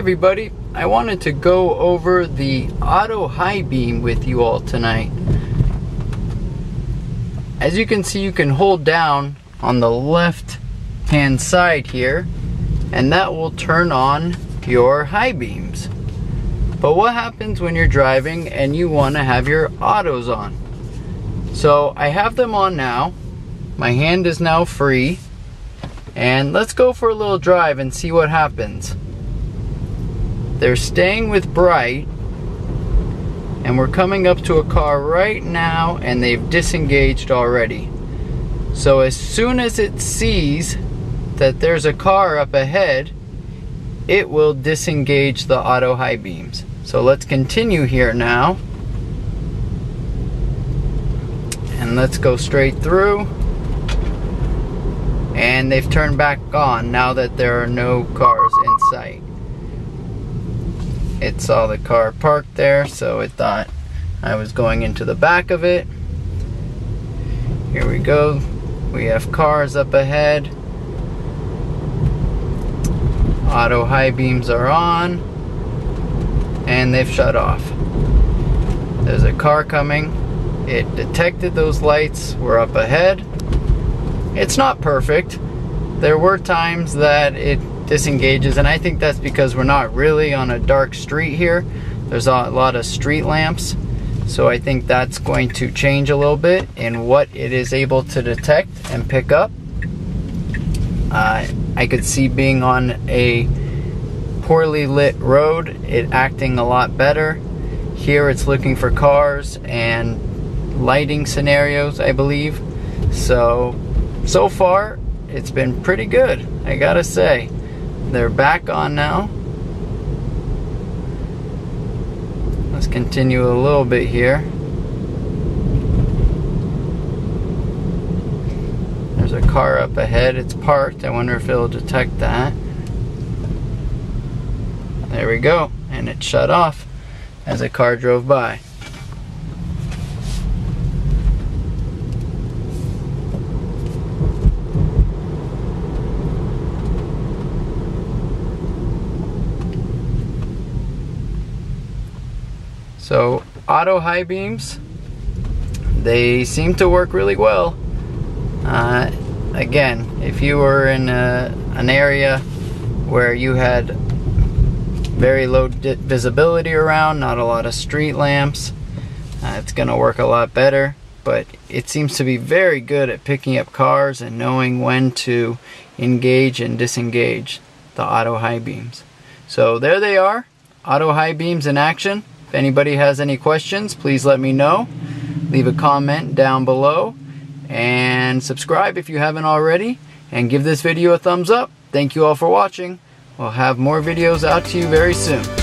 everybody, I wanted to go over the auto high beam with you all tonight. As you can see, you can hold down on the left hand side here and that will turn on your high beams. But what happens when you're driving and you want to have your autos on? So I have them on now. My hand is now free. And let's go for a little drive and see what happens. They're staying with bright and we're coming up to a car right now and they've disengaged already. So as soon as it sees that there's a car up ahead, it will disengage the auto high beams. So let's continue here now. And let's go straight through. And they've turned back on now that there are no cars in sight it saw the car parked there, so it thought I was going into the back of it. Here we go. We have cars up ahead. Auto high beams are on. And they've shut off. There's a car coming. It detected those lights were up ahead. It's not perfect. There were times that it disengages and I think that's because we're not really on a dark street here. There's a lot of street lamps so I think that's going to change a little bit in what it is able to detect and pick up. Uh, I could see being on a poorly lit road it acting a lot better. Here it's looking for cars and lighting scenarios I believe. So so far it's been pretty good I gotta say they're back on now. Let's continue a little bit here. There's a car up ahead. It's parked. I wonder if it'll detect that. There we go. And it shut off as a car drove by. So auto high beams, they seem to work really well. Uh, again, if you were in a, an area where you had very low visibility around, not a lot of street lamps, uh, it's going to work a lot better. But it seems to be very good at picking up cars and knowing when to engage and disengage the auto high beams. So there they are, auto high beams in action. If anybody has any questions, please let me know. Leave a comment down below and subscribe if you haven't already and give this video a thumbs up. Thank you all for watching. We'll have more videos out to you very soon.